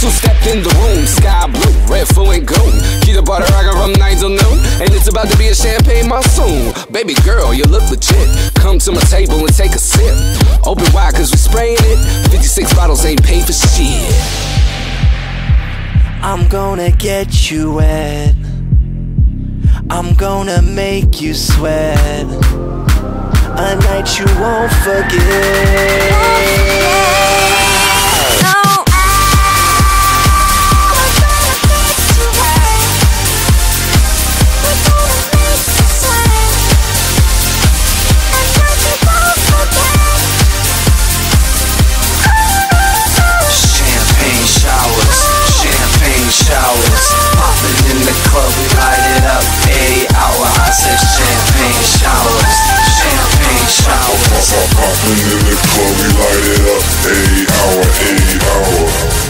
Who stepped in the room, sky blue, red, full and gold. Kita bought I got from 9 till noon, and it's about to be a champagne monsoon. Baby girl, you look legit. Come to my table and take a sip. Open wide, cause we spraying it. 56 bottles ain't paid for shit. I'm gonna get you wet. I'm gonna make you sweat. A night you won't forget. Massive champagne showers, champagne showers. Popping in the club, we light it up. Eight hour, eight hour.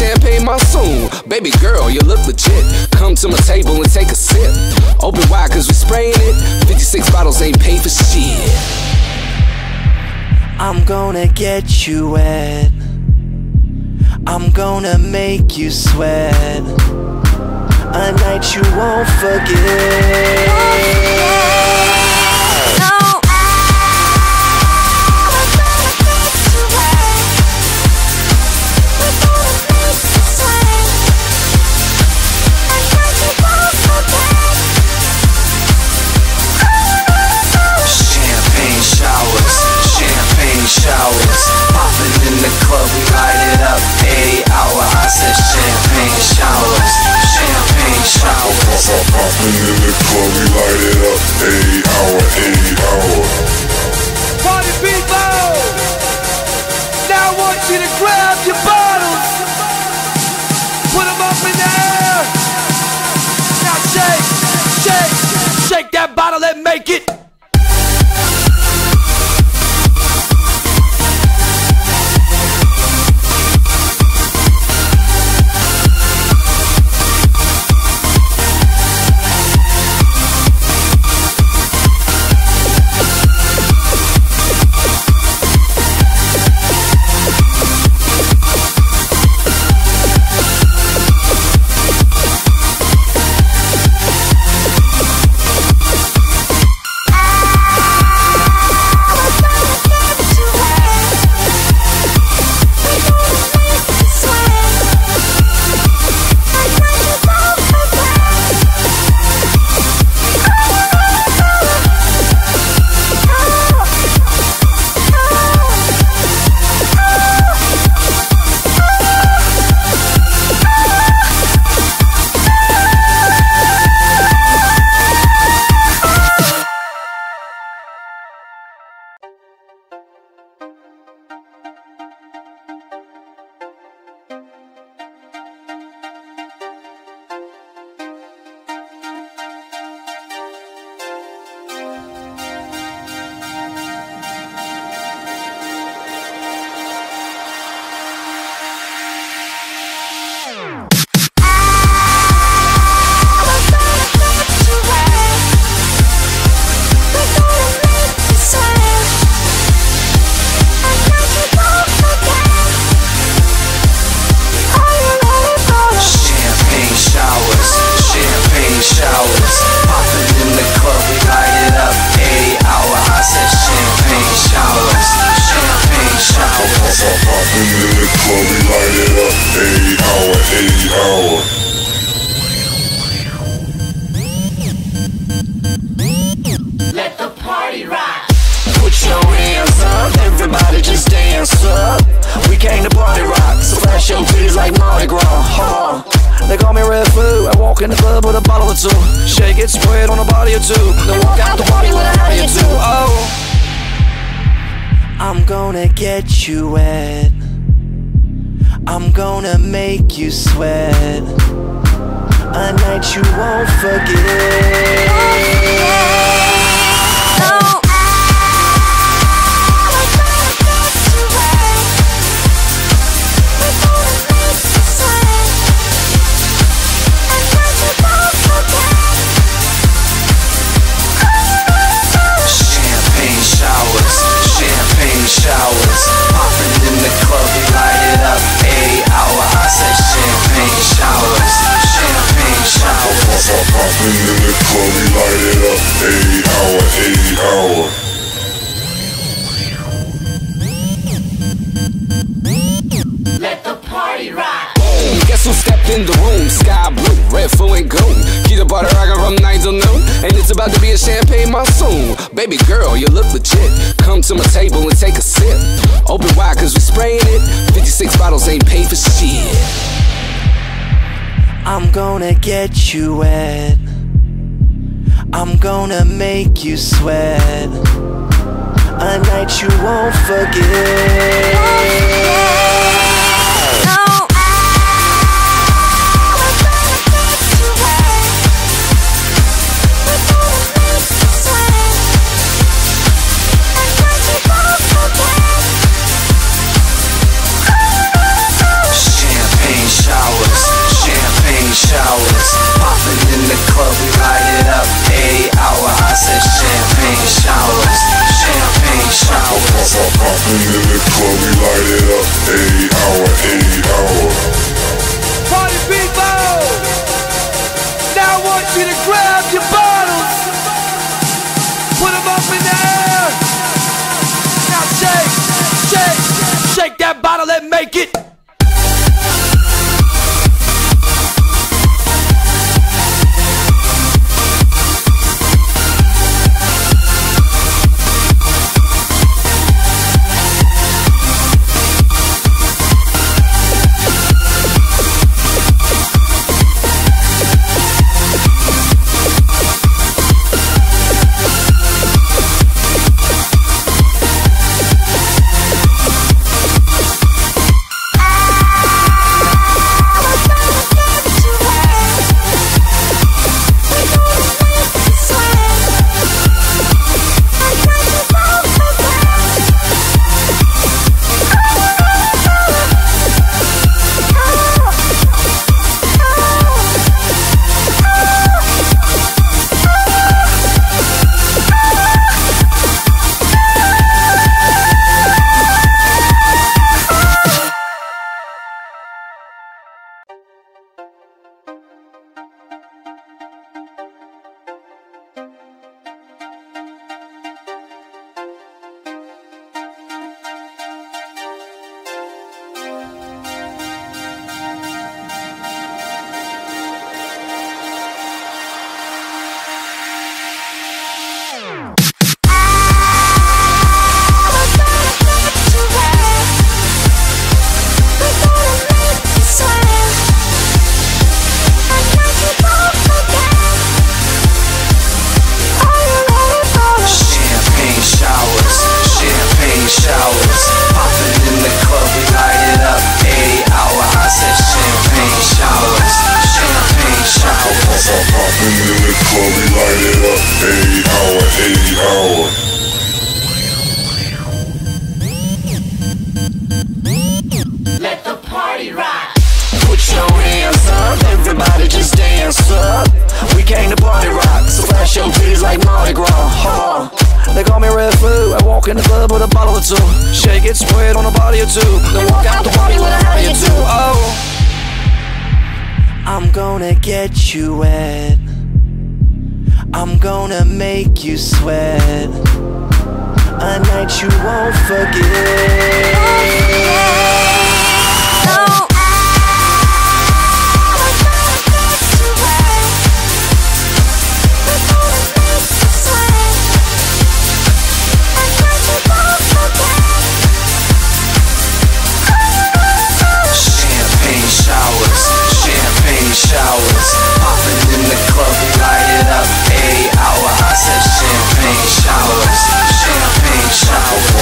champagne monsoon. Baby girl, you look legit. Come to my table and take a sip. Open wide, cause we spraying it. 56 bottles ain't paid for shit. I'm gonna get you wet. I'm gonna make you sweat. A night you won't forget. Shots are popping in the club, we light it up. Eight hour, eight hour. I'm gonna get you wet. I'm gonna make you sweat. A night you won't forget. Showers. Popping in the club, we light it up. Eight hour, eight hour. Gonna get you wet. I'm gonna make you sweat. A night you won't forget.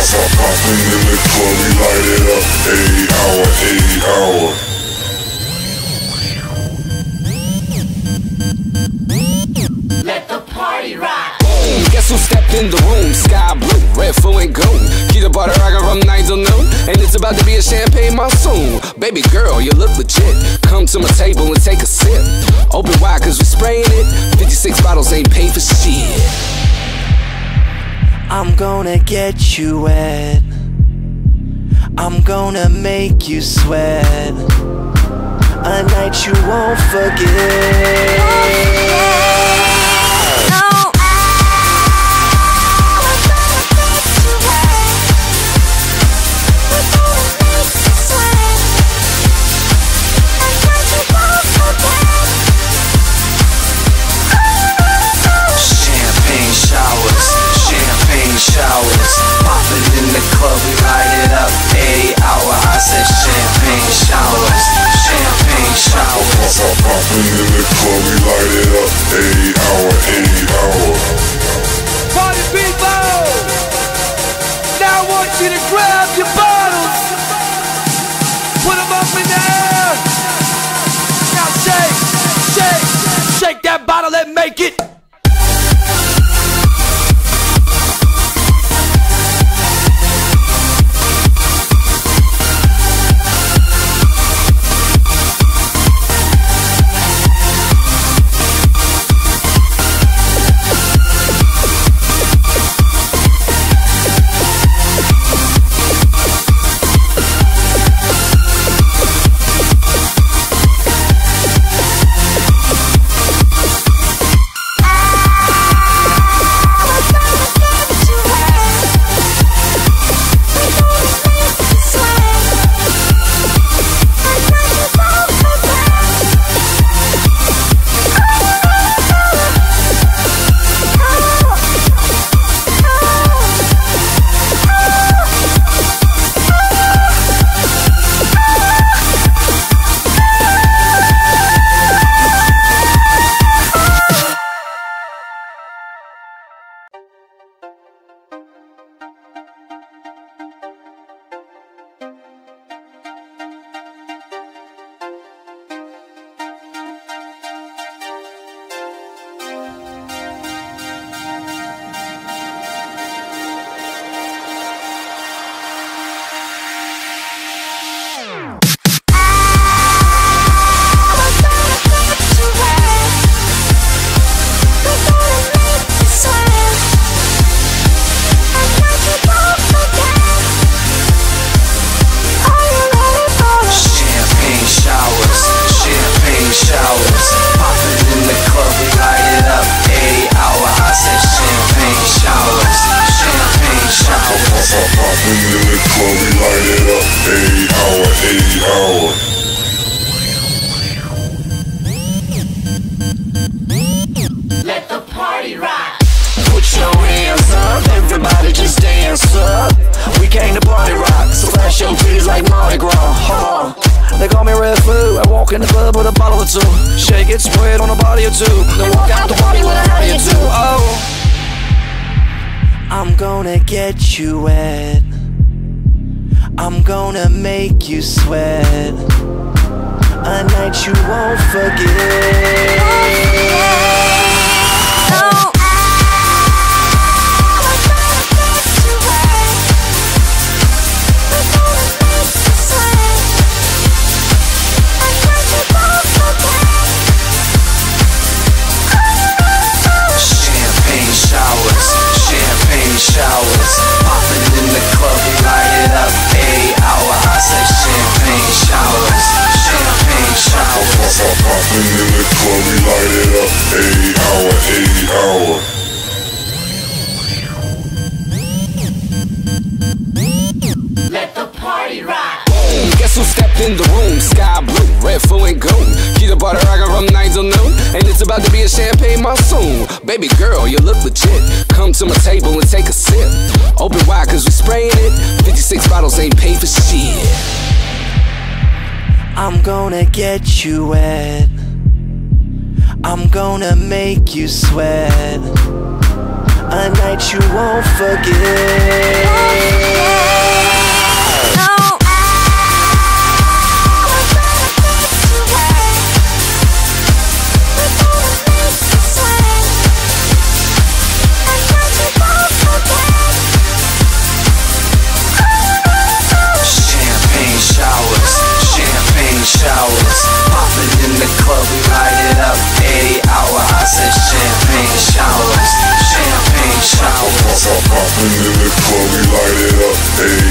Showers. Popping in the club, we light it up. Eight hour, eight hour. Let the party rock. Guess who stepped in the room? Sky blue, red, full and gold. Keep the butter rockin' from 9 till noon. And it's about to be a champagne monsoon. Baby girl, you look legit. Come to my table and take a sip. Open wide, cause we spraying it. 56 bottles ain't paid for shit. I'm gonna get you wet. I'm gonna make you sweat. A night you won't forget. Champagne showers, champagne showers. We light it up. Eight hour, eight hour. Party people! Now I want you to grab your bottles, put them up in the air. Now shake, shake, shake that bottle and make it. Everybody just dance up We came to party rock So flash your titties like Mardi Gras. Huh. They call me Redfoo. I walk in the club with a bottle or two. Shake it, spread on a body or two. Then walk out the party with a hottie or two. Oh. I'm gonna get you wet. I'm gonna make you sweat. A night you won't forget. Showers. Popping in the club, we light it up. Eight hour, eight hour. Let the party rock. Guess who stepped in the room? Sky blue, red, full and gold. Keep the butter rockin' from 9 till noon. And it's about to be a champagne monsoon. Baby girl, you look legit. Come to my table and take a sip. Open wide, cause we spraying it. 56 bottles ain't paid for shit. I'm gonna get you wet. I'm gonna make you sweat. A night you won't forget. Said champagne showers, champagne showers. Popping in the club, we light it up. Eight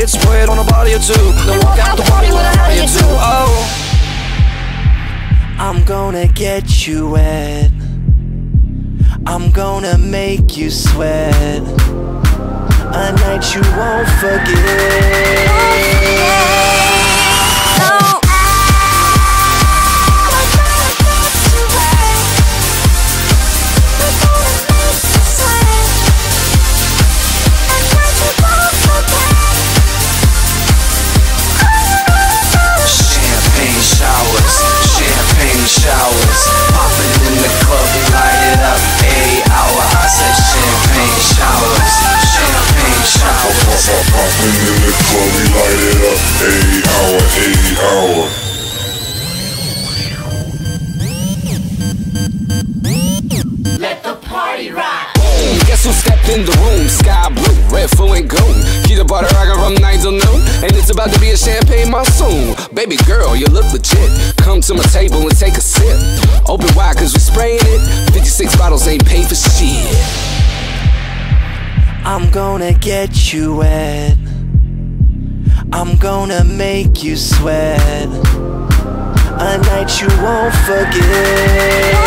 Shake it, spray it on a body or two. Then walk out the party with a howdy or two. Oh. I'm gonna get you wet. I'm gonna make you sweat. A night you won't forget. When in the club, we light it up. Eight hour, eight hour. Let the party rock. Guess who stepped in the room? Sky blue, red, full and gold. Key the bought I got from nights till noon. And it's about to be a champagne monsoon. Baby girl, you look legit. Come to my table and take a sip. Open wide, cause we spraying it. 56 bottles ain't paid for shit. I'm gonna get you wet. I'm gonna make you sweat. A night you won't forget.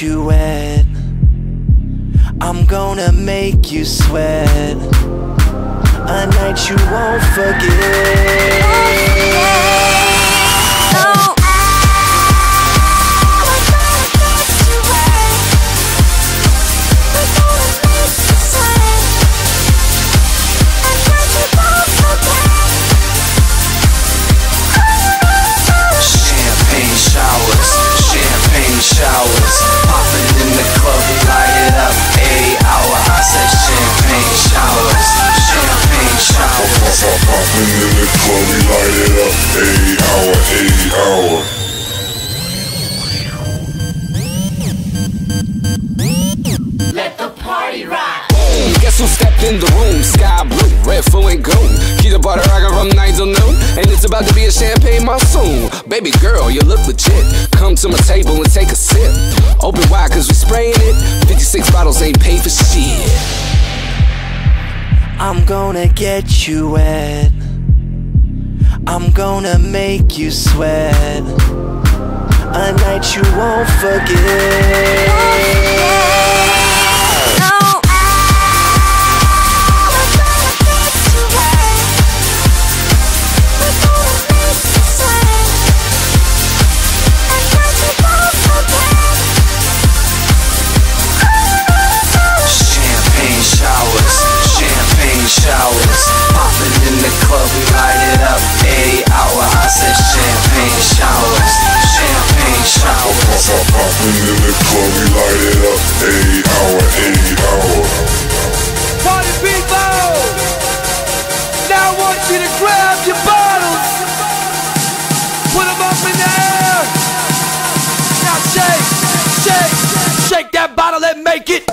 you wet I'm gonna make you sweat. A night you won't forget. get you wet. I'm gonna make you sweat. A night you won't forget. and champagne showers, champagne showers. Popping in the club, we light it up. Eight hour, eight hour. Party people! Now I want you to grab your bottles, put them up in the air. Now shake, shake, shake that bottle and make it.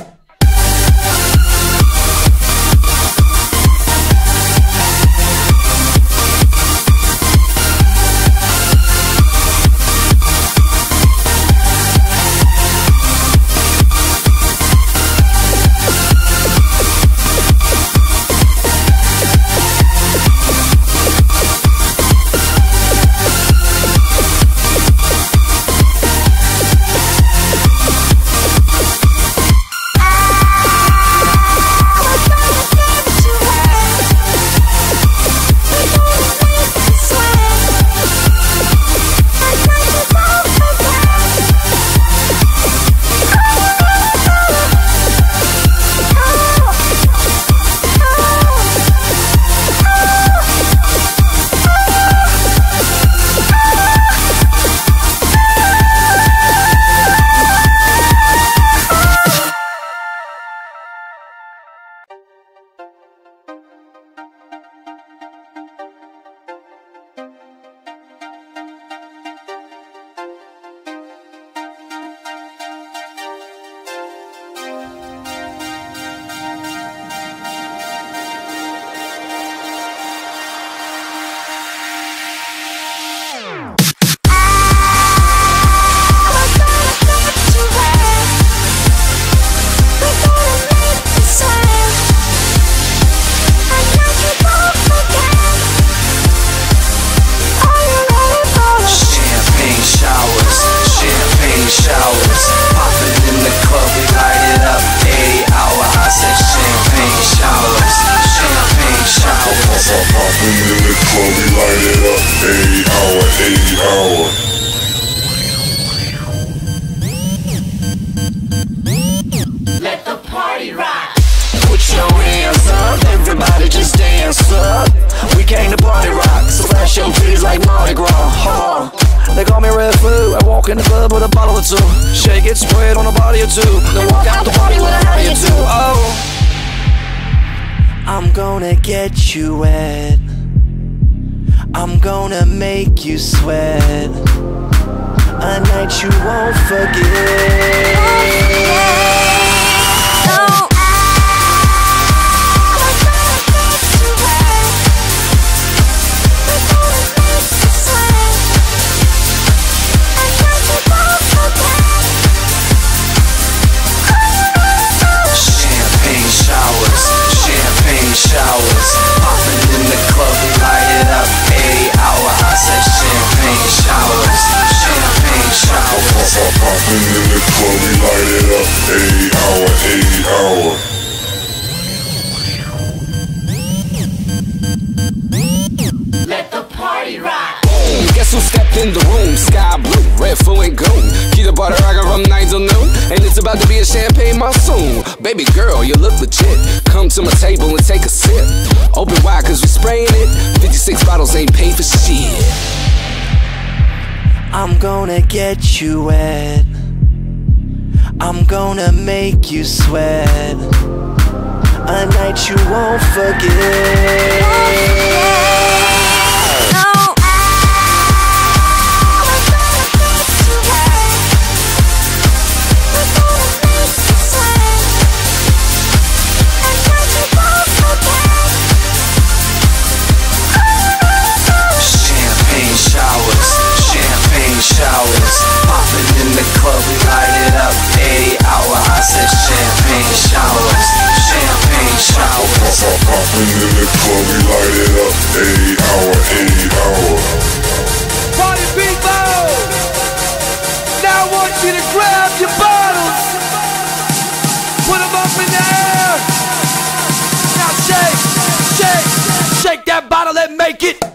about to be a champagne monsoon. Baby girl, you look legit. Come to my table and take a sip. Open wide, cause we spraying it. 56 bottles ain't paid for shit. I'm gonna get you wet. I'm gonna make you sweat. A night you won't forget. but we light it up. 80 hour, I said champagne showers, champagne showers. Up in the club, we light it up. 80 hour, 80 hour. Party people! Now I want you to grab your bottles, put them up in the air. Now shake, shake, shake that bottle and make it.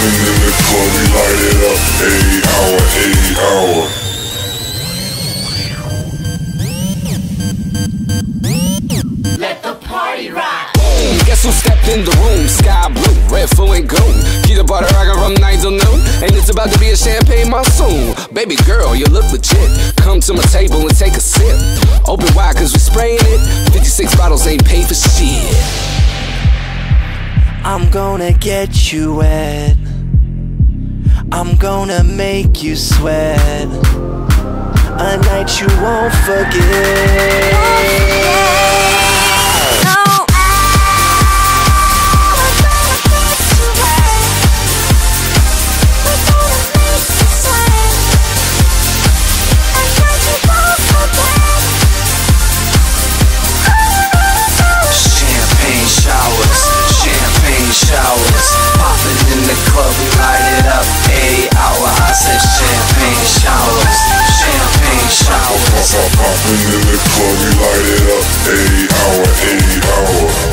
In the club, we light it up. Eight hour, eight hour. Let the party rock. Guess who stepped in the room? Sky Blu, red, full and gold. Kita butter, I got rum nine till noon. And it's about to be a champagne monsoon. Baby girl, you look legit. Come to my table and take a sip. Open wide, cause we spraying it. 56 bottles ain't paid for shit. I'm gonna get you wet. I'm gonna make you sweat. A night you won't forget. Cause I in the club, we light it up. eight hour, eight hour.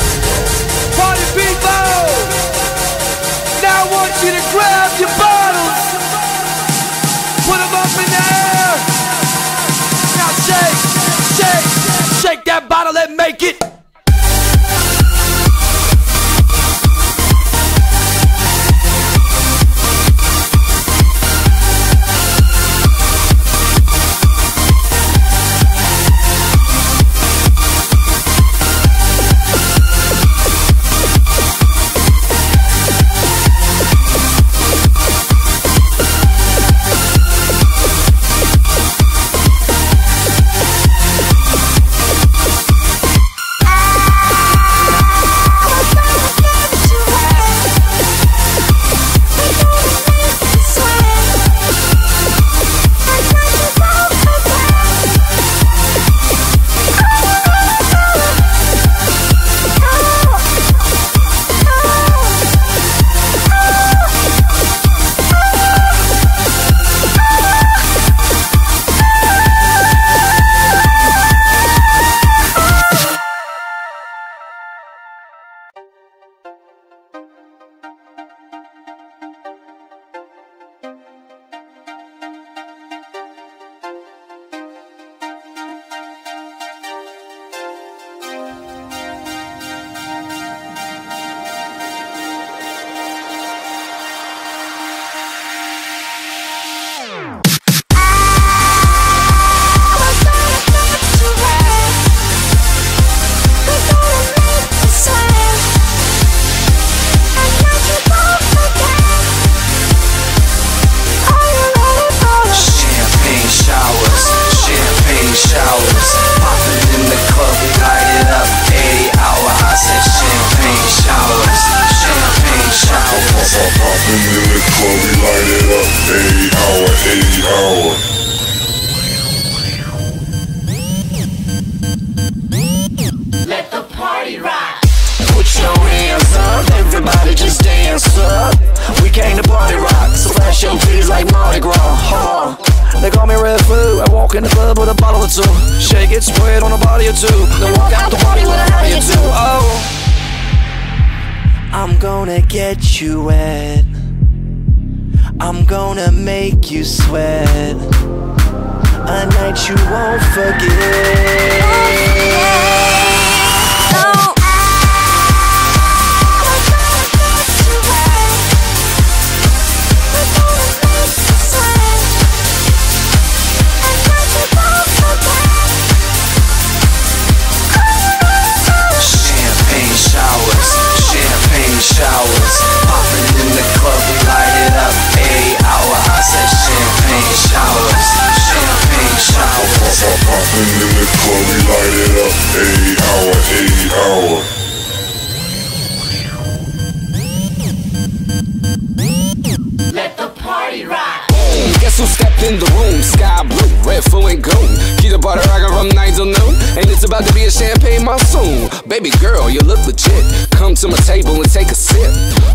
In the room? Sky Blu, red, full and gold. Keep the party rockin' from 9 till noon. And it's about to be a champagne monsoon. Baby girl, you look legit. Come to my table and take a sip.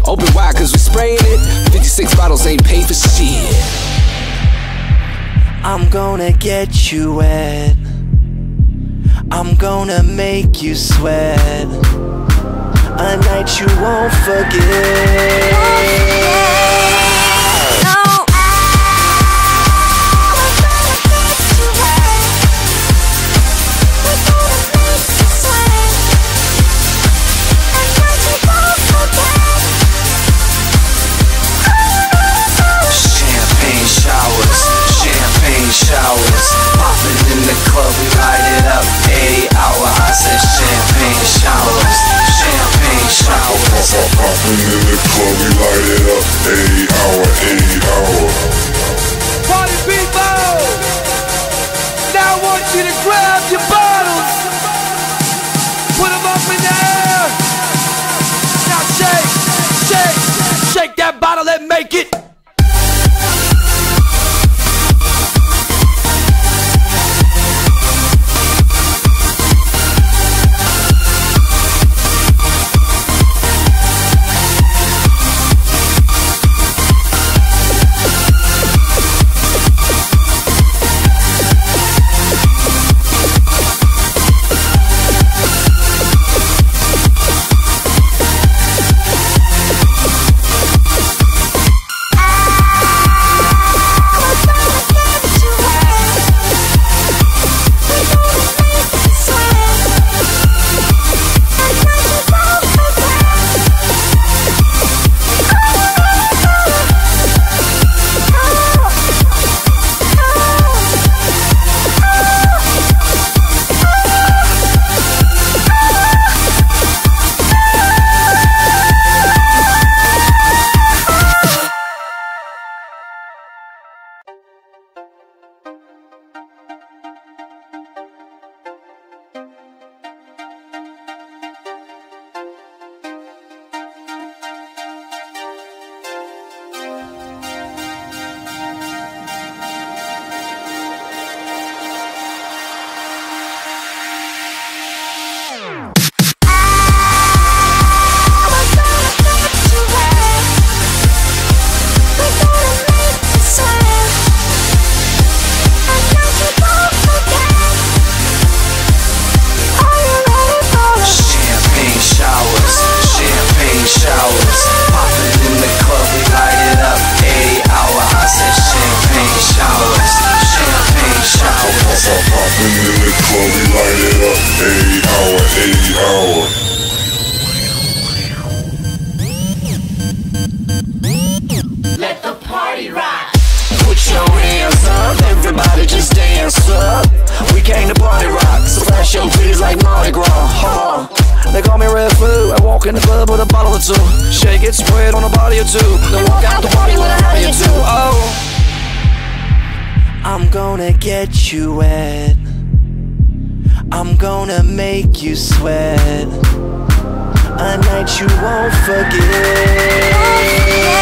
Open wide, cause we spraying it. 56 bottles ain't paid for shit. I'm gonna get you wet. I'm gonna make you sweat. A night you won't forget. Showers, champagne showers. Popping in the club, we light it up. Eight hour, eight hour. Party people! Now I want you to A night you won't forget.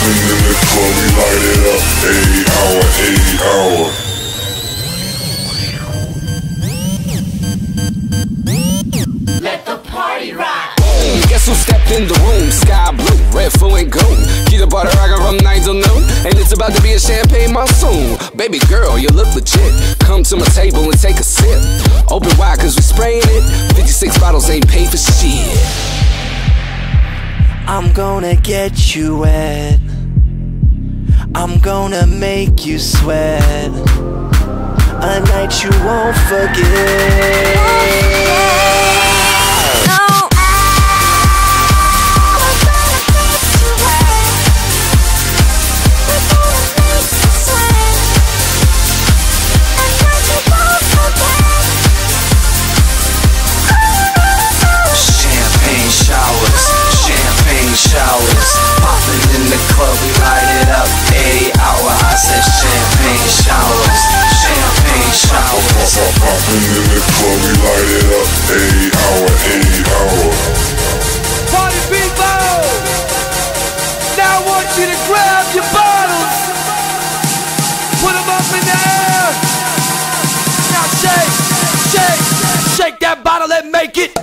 Popping in the club, we light it up. Eight hour, eight hour. Let the party rock. Guess who stepped in the room? Sky Blu, red, full and gold. Keep the party rockin' from 9 till noon. And it's about to be a champagne monsoon. Baby girl, you look legit. Come to my table and take a sip. Open wide, cause we spraying it. 56 bottles ain't paid for shit. I'm gonna get you wet. I'm gonna make you sweat. A night you won't forget. the club, we light it up. 80 hour, I said champagne showers, champagne showers. I've been in the club, we light it up. 80 hour, 80 hour. Party people! Now I want you to grab your bottles, put them up in the air. Now shake, shake, shake that bottle and make it.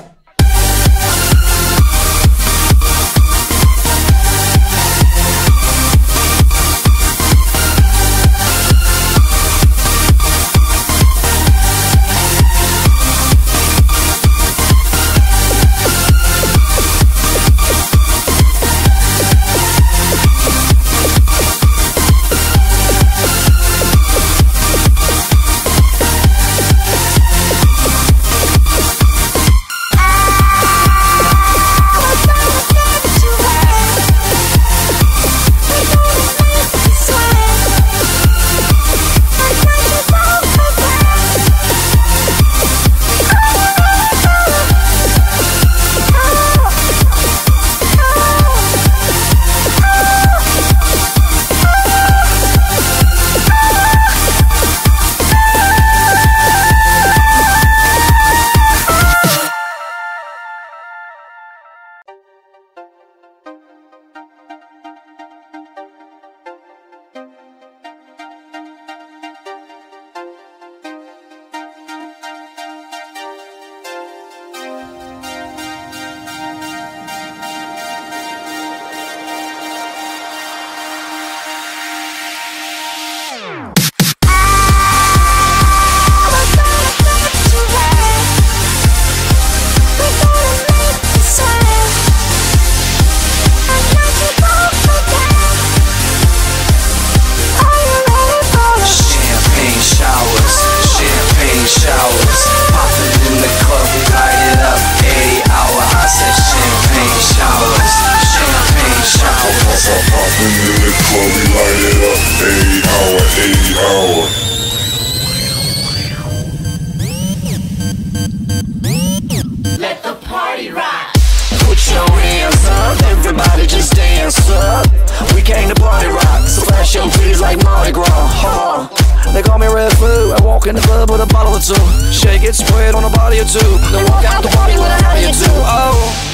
Gras. Huh. They call me Redfoo. I walk in the club with a bottle or two. Shake it, spread on a body or two. Then walk out the party with a howdy or two. Oh.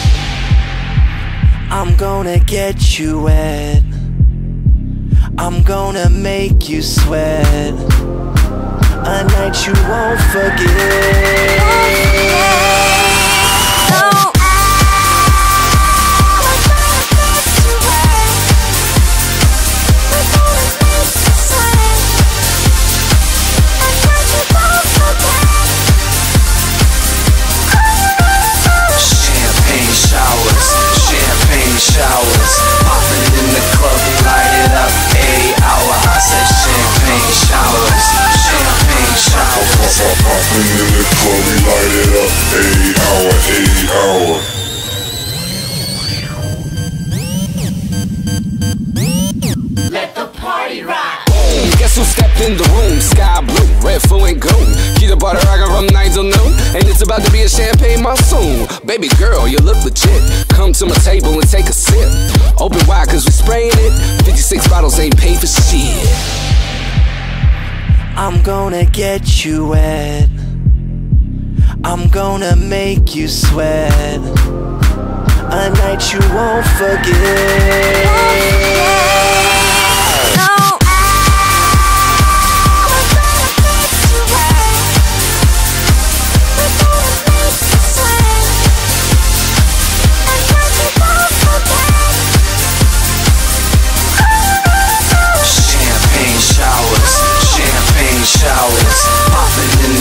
I'm gonna get you wet. I'm gonna make you sweat. A night you won't forget. Showers. Poppin' in the club, we light it up. Eight hour, eight hour. Let the party rock. Guess who stepped in the room? Sky Blu, red, full and gold. The butter rockin' from 9 till noon. And it's about to be a champagne monsoon. Baby girl, you look legit. Come to my table and take a sip. Open wide, cause we spraying it. 56 bottles ain't paid for shit. I'm gonna get you wet. I'm gonna make you sweat. A night you won't forget.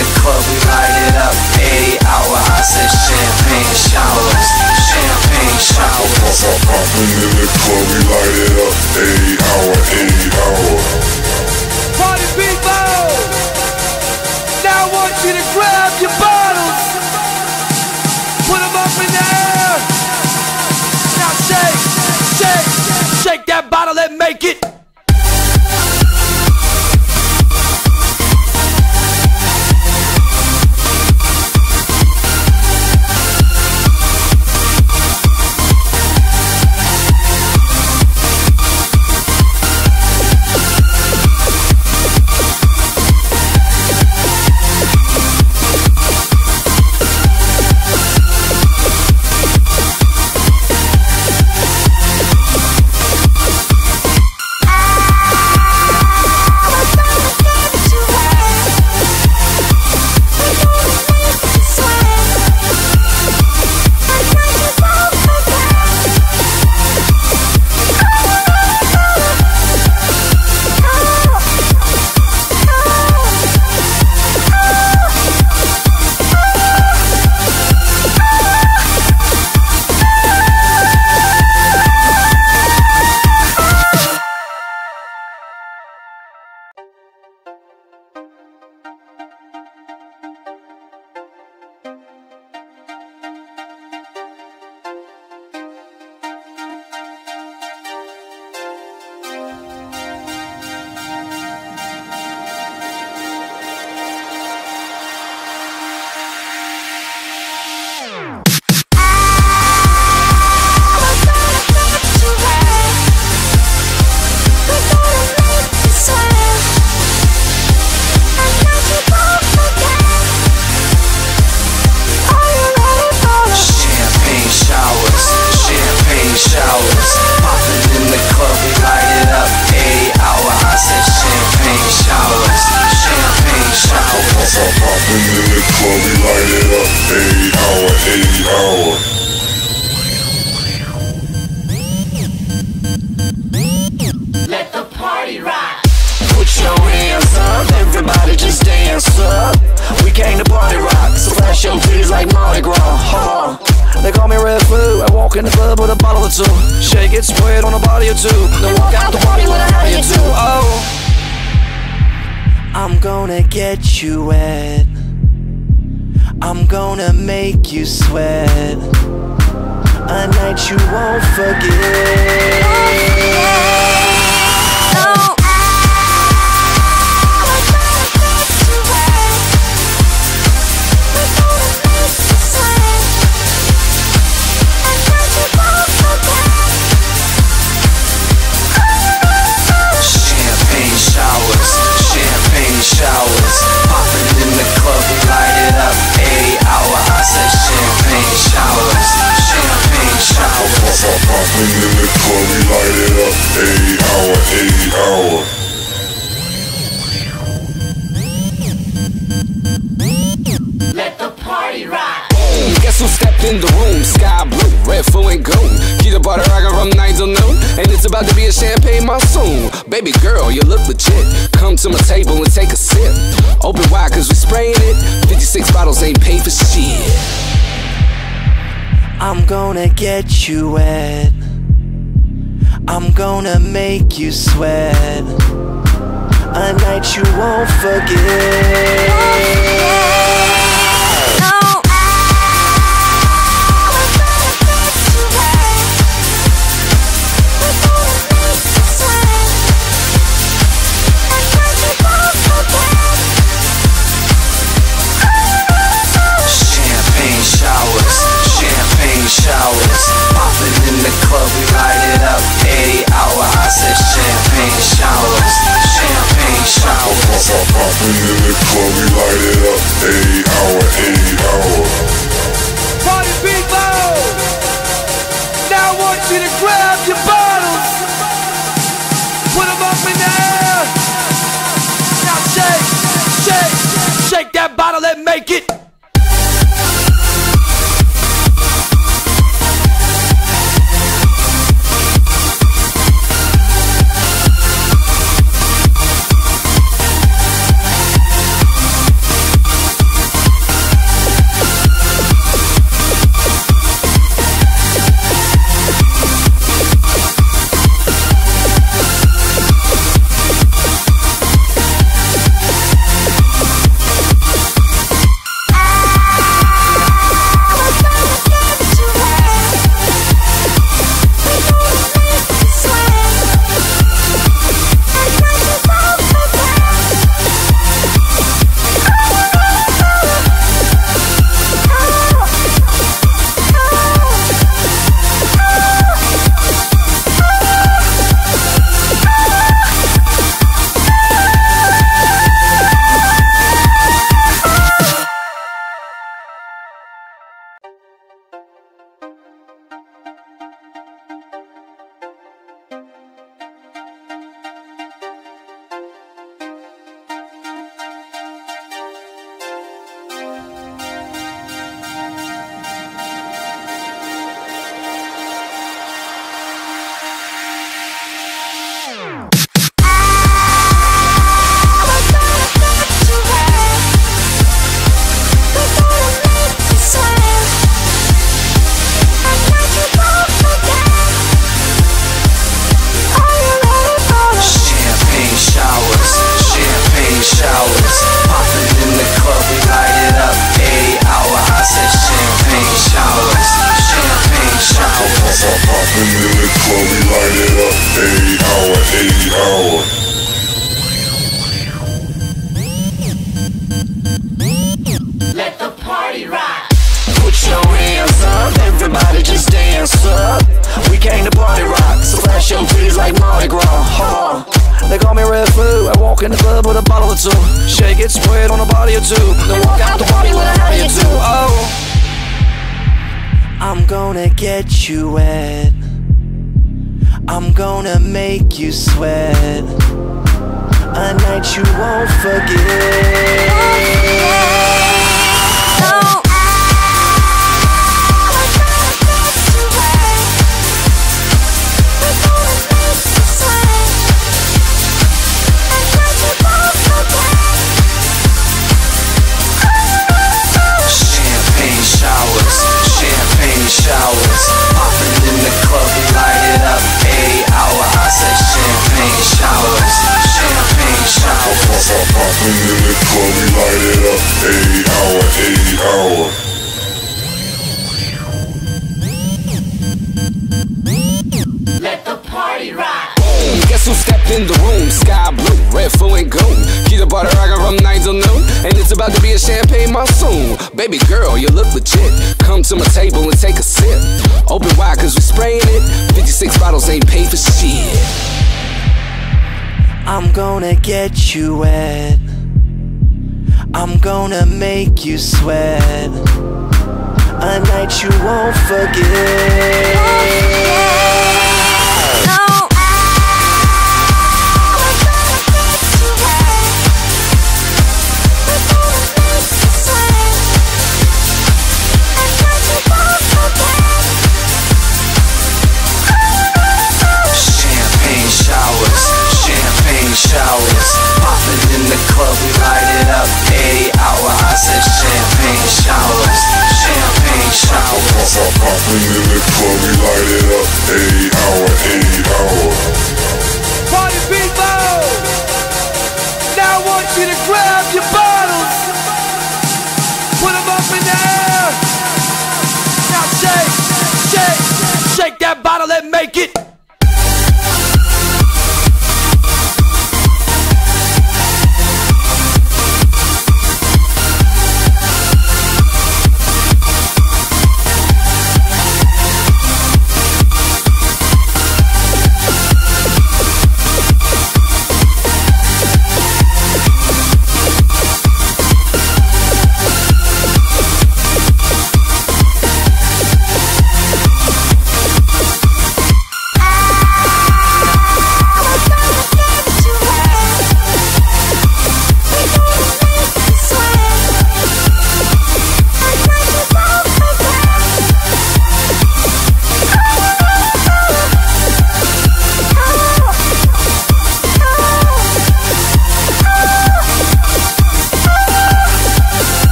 The club, we light it up. 80 hour, I said champagne showers, champagne showers. Poppin' in the club, we light it up. Eight hour, eight hour. Party people! Now I want you to grab your bottles, It, spread on a body or two. Then walk out the party with a howdy or two. Oh, I'm gonna get you wet. I'm gonna make you sweat. A night you won't forget. Showers. Pop poppin' in the club, we light it up. Eight hour, eight hour. Let the party. Guess who stepped in the room? Sky Blu, red, and gold. Keep the party rockin' from 9 till noon. And it's about to be a champagne monsoon. Baby girl, you look legit. Come to my table and take a sip. Open wide, cause we spraying it. 56 bottles ain't paid for shit. I'm gonna get you wet. I'm gonna make you sweat. A night you won't forget. Walk in the club with a bottle or two. Shake it, spray it on a body or two. Then walk out the party with a howdy or two. Oh, I'm gonna get you wet. I'm gonna make you sweat. A night you won't forget. champagne showers, champagne showers. Popping in the club, we light it up. 80 hour, 80 hour. Let the party rock. Guess who stepped in the room? Sky Blu, red blue and gold. Key the butter rockin' from 9 till noon. And it's about to be a champagne monsoon. Baby girl, you look legit. Come to my table and take a sip. Open wide, cause we spraying it. 56 bottles ain't paid for shit. I'm gonna get you wet. I'm gonna make you sweat. A night you won't forget.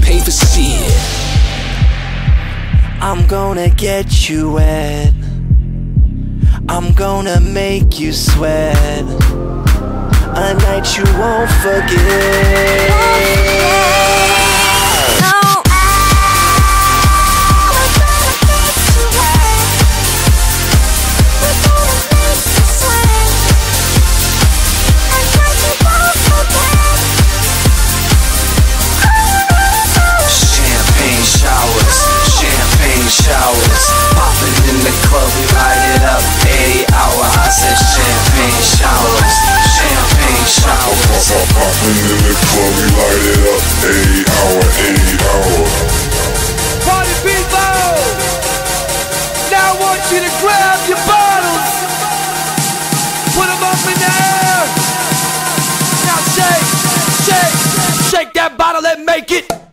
Pay for shit. I'm gonna get you wet. I'm gonna make you sweat. A night you won't forget. champagne showers, champagne showers. Popping in the club, we light it up. Eight hour, eight hour. Party people! Now I want you to grab your bottles, put them up in the air. Now shake, shake, shake that bottle and make it.